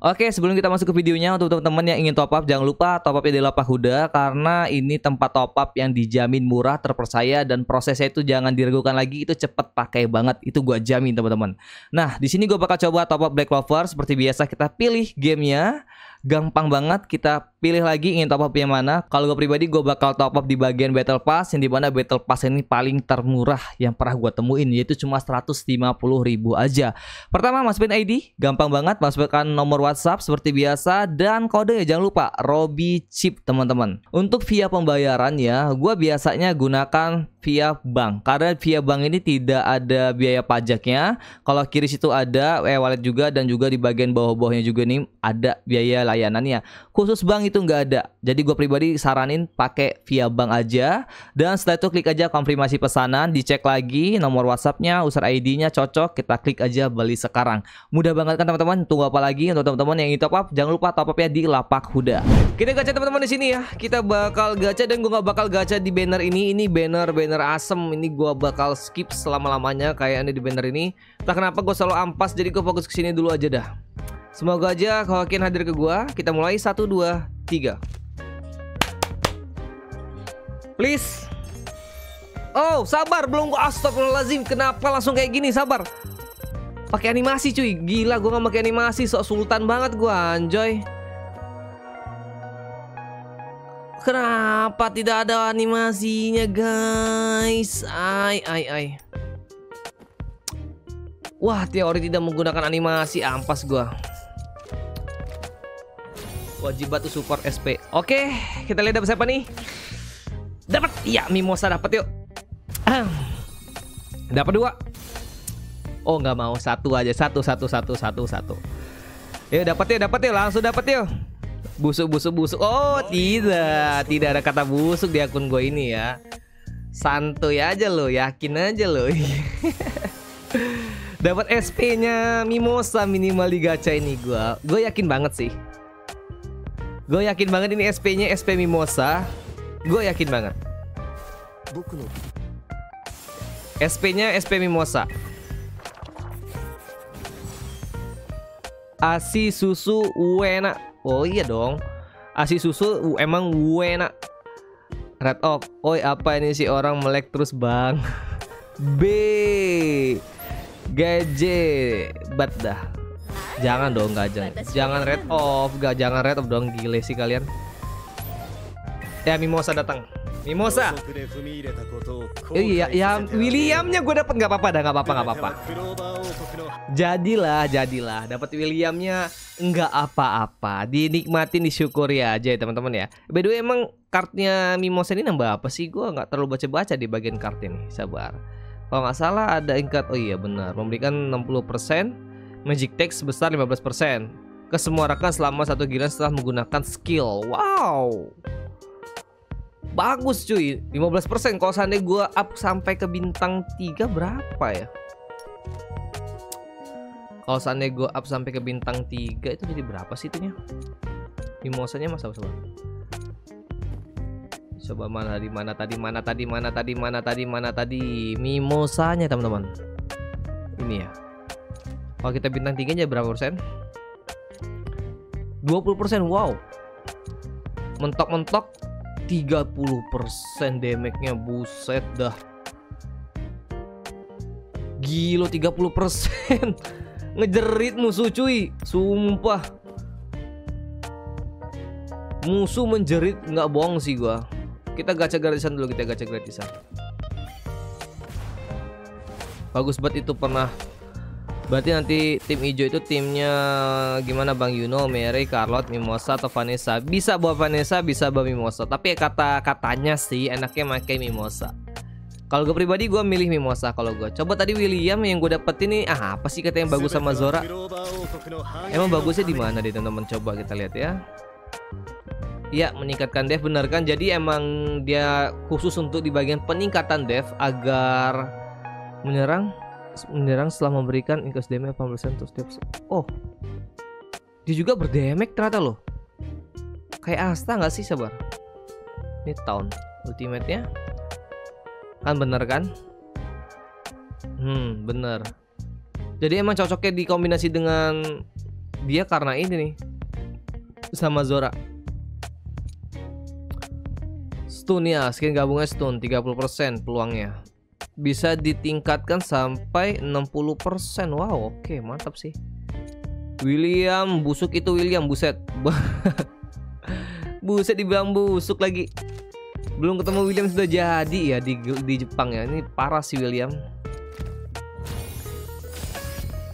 Oke, sebelum kita masuk ke videonya untuk teman-teman yang ingin top up jangan lupa top up di Lapak Huda karena ini tempat top up yang dijamin murah, terpercaya dan prosesnya itu jangan diragukan lagi itu cepet pakai banget itu gua jamin teman-teman. Nah, di sini gua bakal coba top up Black Clover seperti biasa kita pilih gamenya gampang banget kita pilih lagi ingin top up yang mana. Kalau gue pribadi gue bakal top up di bagian battle pass yang di mana battle pass ini paling termurah yang pernah gue temuin yaitu cuma 150 ribu aja. Pertama masukin ID gampang banget masukkan nomor WhatsApp seperti biasa dan kode ya jangan lupa Robi Chip teman-teman. Untuk via pembayaran ya gue biasanya gunakan via bank karena via bank ini tidak ada biaya pajaknya. Kalau kiri situ ada eh wallet juga dan juga di bagian bawah-bawahnya juga nih ada biaya layanannya khusus bank itu nggak ada. Jadi gue pribadi saranin pakai via bank aja. Dan setelah itu klik aja konfirmasi pesanan dicek lagi nomor WhatsAppnya user ID-nya cocok kita klik aja beli sekarang. Mudah banget kan teman-teman? Tunggu apa lagi? Untuk teman-teman yang ingin top up jangan lupa top upnya di lapak huda. Kita gacha teman-teman di sini ya. Kita bakal gacha dan gue nggak bakal gacha di banner ini. Ini banner banner banner asem. Ini gue bakal skip selama-lamanya kayak ini di banner ini. Tak kenapa gue selalu ampas jadi gue fokus ke sini dulu aja dah semoga aja kalian hadir ke gue kita mulai. Satu dua tiga. Please. Oh sabar. Belum gue astagfirullahaladzim. Kenapa langsung kayak gini? Sabar. Pakai animasi cuy. Gila gue nggak pakai animasi. Sok sultan banget gue anjoy. Kenapa tidak ada animasinya guys? Ai ai ai. Wah, teori tidak menggunakan animasi. Ampas gua. Wajib batu support SP. Oke, kita lihat dapat siapa nih? Dapat. Iya, Mimosa dapat yuk. Dapat dua. Oh, nggak mau satu aja. Satu, satu, satu, satu, satu. Yuk, dapat yuk, dapat yuk. Langsung dapat yuk. Busuk, busuk, busuk. Oh, tidak. Tidak ada kata busuk di akun gue ini ya. Santuy aja lo, yakin aja lo. Dapat SP-nya Mimosa minimal di gacha ini gue. Gue yakin banget sih. Gue yakin banget ini SP-nya SP Mimosa. Gue yakin banget. SP-nya SP Mimosa. Asi susu Wena Oh iya dong. Asi susu emang gue nak. Red off. Oi apa ini sih orang melek terus bang. B. Gaje. Bat dah. Jangan dong gak jangan. Jangan red off, gak jangan red off dong gile sih kalian. Ya Mimosa datang. Mimosa. Iya, ya Williamnya gue dapet nggak apa-apa dah, nggak apa-apa, nggak apa-apa. Jadilah, jadilah, dapat Williamnya nggak apa-apa, dinikmatin, disyukuri aja ya teman-teman ya. By the way, emang kartnya Mimosa ini nambah apa sih? Gue nggak terlalu baca-baca di bagian kart ini, sabar. Kalau nggak salah ada ingkat, oh iya benar, memberikan 60%, magic text sebesar 15%. Ke semua rekan selama satu giliran setelah menggunakan skill. Wow. Bagus cuy. 15% kalau seandainya gue up sampai ke bintang 3 berapa ya? Kalau seandainya gue up sampai ke bintang 3 itu jadi berapa sih itunya? Mimosanya masa coba? Coba mana di mana tadi mana tadi mana tadi mana tadi mana tadi? Mimosanya teman-teman. Ini ya kalau kita bintang 3 nya berapa persen? 20% wow. Mentok-mentok 30% damage-nya buset dah. Gilo 30% Ngejerit musuh cuy. Sumpah. Musuh menjerit nggak bohong sih gua. Kita gacha gratisan dulu kita gacha gratisan. Bagus banget itu pernah Berarti nanti tim hijau itu timnya gimana Bang Yuno, Mary, Carlot, Mimosa atau Vanessa? Bisa bawa Vanessa, bisa bawa Mimosa. Tapi kata katanya sih enaknya pakai Mimosa. Kalau gue pribadi gue milih Mimosa kalau gue. Coba tadi William yang gue dapet ini ah apa sih kata yang bagus sama Zora? Emang bagusnya di mana deh teman-teman? Coba kita lihat ya. Iya meningkatkan dev bener kan? Jadi emang dia khusus untuk di bagian peningkatan dev agar menyerang menyerang setelah memberikan increase damage 8% untuk setiap Oh. Dia juga berdamage ternyata loh. Kayak Asta nggak sih sabar? Ini tahun ultimate-nya. Kan bener kan? Hmm bener. Jadi emang cocoknya dikombinasi dengan dia karena ini nih. Sama Zora. Stun ya skin gabungan stun 30% peluangnya bisa ditingkatkan sampai 60% wow oke okay, mantap sih. William busuk itu William buset. Buset dibilang busuk lagi. Belum ketemu William sudah jadi ya di, di Jepang ya. Ini parah sih William.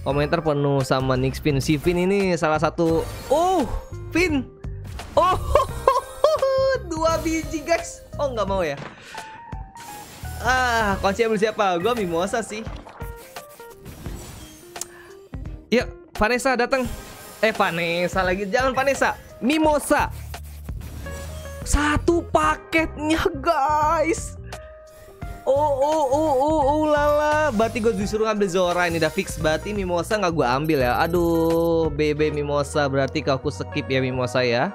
Komentar penuh sama Nick Spin. Si Vin ini salah satu. Oh Vin. Oh dua biji guys. Oh nggak mau ya? Ah, kunci ambil siapa? Gua Mimosa sih. Yuk, Vanessa datang. Eh, Vanessa lagi. Jangan Vanessa. Mimosa. Satu paketnya, guys. Oh, oh, oh, oh, oh, lala. Berarti gue disuruh ngambil Zora ini udah fix. Berarti Mimosa nggak gue ambil ya. Aduh, BB Mimosa. Berarti kalau aku skip ya Mimosa ya.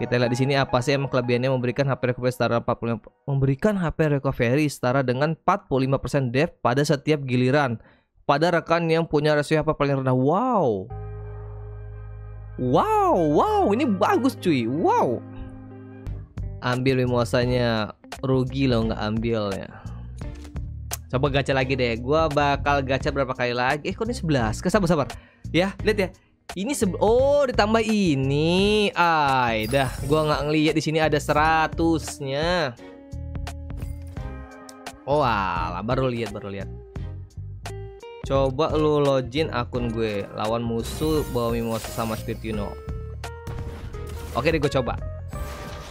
Kita lihat di sini apa sih emang kelebihannya memberikan HP recovery setara 45 memberikan HP recovery setara dengan 45% dev pada setiap giliran pada rekan yang punya rasio HP paling rendah. Wow. Wow, wow, ini bagus cuy. Wow. Ambil mimosanya rugi loh nggak ambil ya. Coba gacha lagi deh. Gua bakal gacha berapa kali lagi? Eh kok ini 11? Kesabar sabar. Ya, lihat ya. Ini oh ditambah ini. Ay, dah gua nggak ngelihat di sini ada seratusnya. Oh alah, baru lihat baru lihat. Coba lu login akun gue lawan musuh bawa mimosa sama Spirituno. Oke deh gue coba.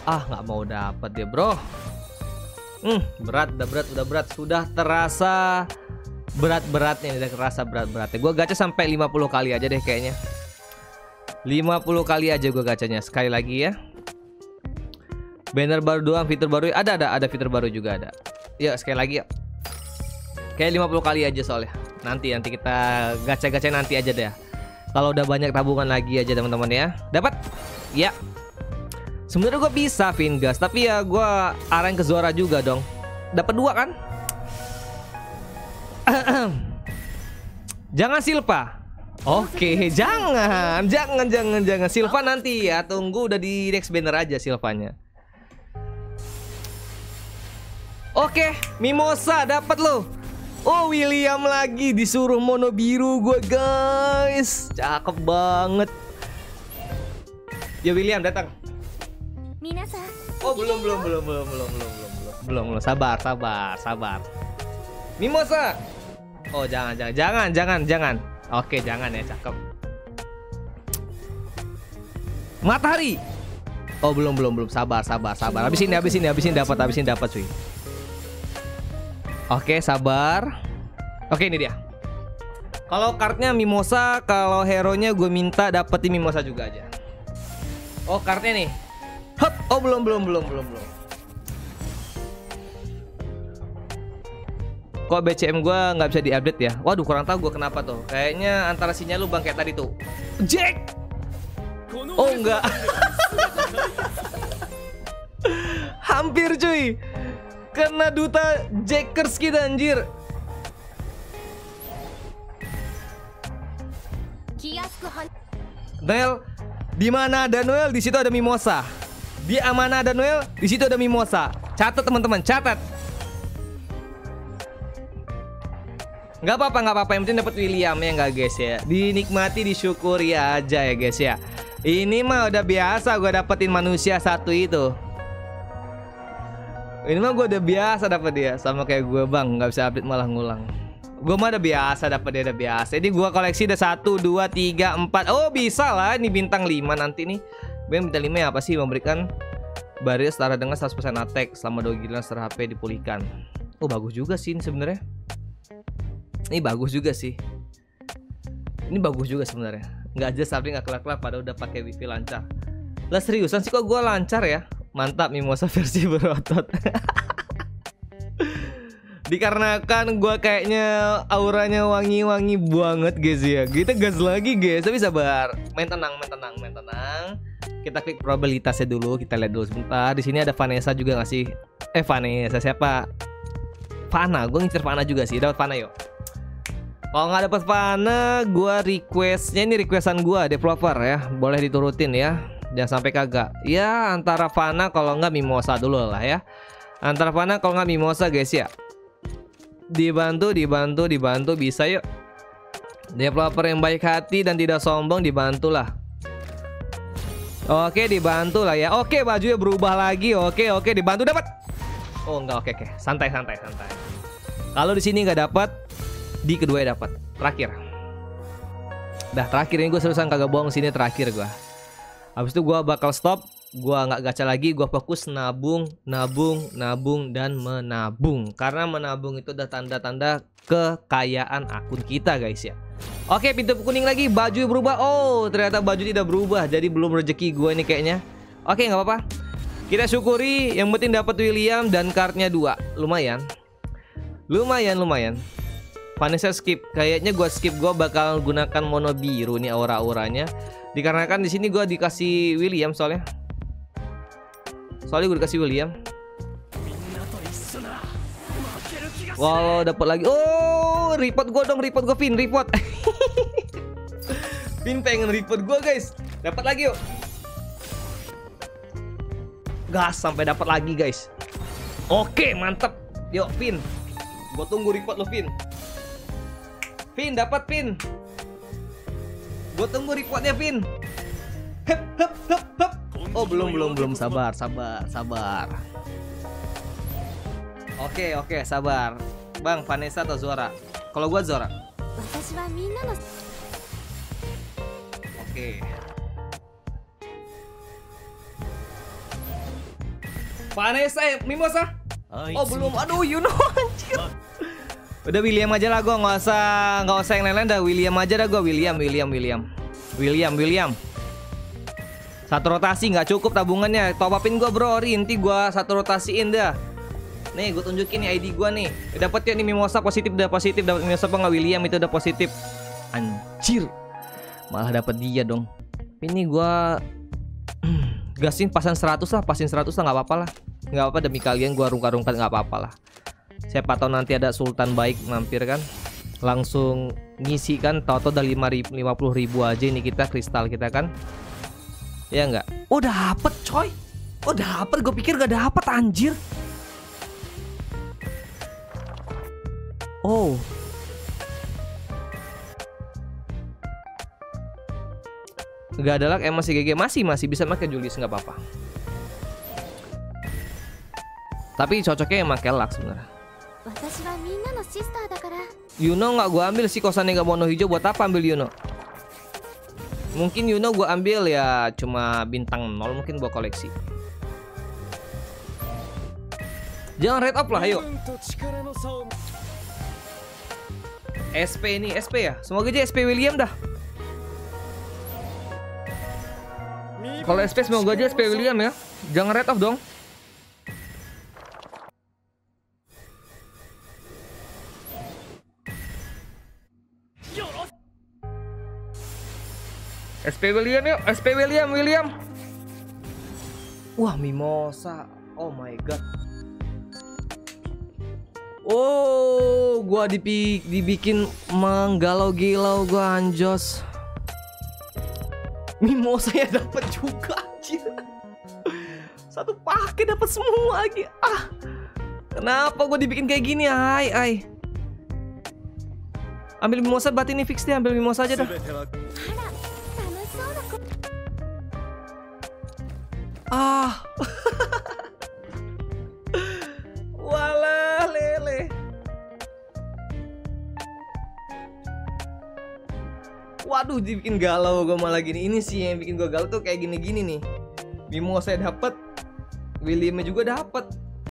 Ah nggak mau dapat dia bro. Hmm berat udah berat udah berat sudah terasa berat-beratnya udah terasa berat-beratnya. Gue gacha sampai 50 kali aja deh kayaknya. 50 kali aja gue gacanya. Sekali lagi ya. Banner baru doang fitur baru. Ada ada ada fitur baru juga ada. Ya sekali lagi ya kayak 50 kali aja soalnya. Nanti nanti kita gacha-gacha nanti aja deh kalau udah banyak tabungan lagi aja teman-teman ya. Dapat? Ya. Sebenarnya gue bisa Vingas. Tapi ya gue arahin ke Zora juga dong. Dapat dua kan? Jangan Silpa Oke, jangan, jangan, jangan, jangan. Silva nanti ya, tunggu udah di next banner aja Silvanya. Oke, Mimosa dapat lo. Oh, William lagi disuruh mono biru gue guys. Cakep banget. Ya William datang. Oh, belum, belum, belum, belum, belum, belum, belum, belum, belum, belum. Sabar, sabar, sabar. Mimosa. Oh, jangan, jangan, jangan, jangan, jangan. Oke, jangan ya, cakep. Matahari. Oh, belum belum belum. Sabar, sabar, sabar. Habis ini, habis ini, habis ini dapat, habis ini dapat, cuy. Oke, sabar. Oke, ini dia. Kalau kartnya Mimosa, kalau hero-nya gue minta dapetin Mimosa juga aja. Oh, kartnya nih. Hop. Oh, belum belum belum belum belum. Kok BCM gue nggak bisa diupdate ya? Waduh kurang tahu gue kenapa tuh. Kayaknya antara sinyal lu bang kayak tadi tuh. Jack! Oh enggak hampir cuy. Kena duta Jackers kita anjir. Noel di mana ada Noel? Di situ ada Mimosa. Di mana ada Noel? Di situ ada Mimosa. Catat teman-teman catat Nggak apa-apa, nggak apa-apa. Yang penting dapat William ya nggak guys ya. Dinikmati, disyukuri aja ya guys ya. Ini mah udah biasa gue dapetin manusia satu itu. Ini mah gue udah biasa dapet dia sama kayak gue bang, nggak bisa update malah ngulang. Gue mah udah biasa dapet dia udah biasa. Jadi gue koleksi udah satu, dua, tiga, empat. Oh bisa lah, ini bintang lima nanti nih. Gue bintang lima ya apa sih memberikan barrier setara dengan 100% attack selama dua giliran setelah HP dipulihkan. Oh bagus juga sih ini sebenarnya. Ini bagus juga sih. Ini bagus juga sebenarnya. Nggak aja tapi nggak kelak-kelak pada udah pakai wifi lancar. Lah seriusan sih kok gue lancar ya? Mantap Mimosa versi berotot. Dikarenakan gue kayaknya auranya wangi-wangi banget guys ya. Kita gas lagi guys, tapi sabar. Main tenang, main tenang, main tenang. Kita klik probabilitasnya dulu, kita lihat dulu sebentar. Di sini ada Vanessa juga ngasih. Eh Vanessa siapa? Fana, gue ngincer Fana juga sih. Dapat Fana yuk. Kalau nggak dapet Fana, gua requestnya ini requestan gua developer ya, boleh diturutin ya. Jangan sampai kagak. Ya antara Fana kalau nggak Mimosa dulu lah ya. Antara Fana kalau nggak Mimosa guys ya. Dibantu, dibantu, dibantu bisa yuk. Developer yang baik hati dan tidak sombong dibantulah. Oke, dibantu lah ya. Oke, bajunya berubah lagi. Oke, oke, dibantu dapat. Oh, enggak, oke, oke. Santai, santai, santai. Kalau di sini nggak dapat, di kedua dapat. Terakhir. Dah terakhir ini gue seriusan kagak bohong sini terakhir gue. Habis itu gue bakal stop gua nggak gacha lagi gua fokus nabung nabung nabung dan menabung. Karena menabung itu udah tanda-tanda kekayaan akun kita guys ya. Oke pintu kuning lagi baju berubah. Oh ternyata baju tidak berubah Jadi belum rezeki gue nih kayaknya. Oke nggak apa-apa. Kita syukuri yang penting dapat William dan kartnya dua. Lumayan. Lumayan lumayan Vanessa skip. Kayaknya gue skip gue bakal gunakan mono biru nih aura-auranya. Dikarenakan di sini gue dikasih William soalnya. Soalnya gue dikasih William. Wow dapat lagi. Oh report gue dong report gue Vin report. Vin pengen report gue guys. Dapat lagi yuk. Gas sampai dapat lagi guys. Oke mantep. Yuk Vin. Gue tunggu report lo Vin Vin dapat Vin Gue tunggu reportnya Vin Hup hup hup hup. Oh belum belum belum. Sabar sabar sabar. Oke oke sabar. Bang Vanessa atau Zora? Kalau gua Zora. Oke. Vanessa eh, Mimosa? Oh belum. aduh you know anjir Udah William aja lah gue nggak usah nggak usah yang lain-lain. Dah William aja dah gue William William William. William William. Satu rotasi nggak cukup tabungannya. Top upin gue bro Rinti gue satu rotasiin dah. Nih gue tunjukin nih ID gue nih. Dapat ya nih Mimosa positif udah positif. Dapat Mimosa apa nggak? William itu udah positif. Anjir. Malah dapat dia dong. Ini gue Gasin pasang 100 lah Pasin 100 lah nggak apa-apa lah. Nggak apa-apa demi kalian gue rungkar-rungkar nggak apa-apa lah Siapa tahu nanti ada sultan baik mampir kan Langsung ngisi kan Tau-tau udah 50 ribu aja ini kita kristal kita kan Ya nggak? Oh dapet coy Oh dapet gue pikir gak dapet anjir Oh. Gak ada lag, emang masih GG masih masih bisa pakai Julius nggak apa-apa. Tapi cocoknya yang pakai lag sebenarnya. Yuno nggak gue ambil sih kosannya nggak mono hijau buat apa ambil Yuno? Mungkin Yuno gue ambil ya cuma bintang nol mungkin buat koleksi. Jangan red up lah, ayo. SP ini SP ya semoga aja SP William dah kalau SP semoga aja SP William ya jangan red off dong SP William yuk SP William William Wah Mimosa Oh my god Oh, gua dipik dibikin menggalau-gilau gua anjos. Mimo saya dapat juga anjir. Satu pakai dapat semua lagi. Ah. Kenapa gua dibikin kayak gini? Ai, ai. Ambil mimosa batin ini fix deh, ambil mimosa aja dah. Ah. Waduh, dibikin galau gue malah gini. Ini sih yang bikin gue galau tuh kayak gini-gini nih. Bimo saya dapat, William juga dapat.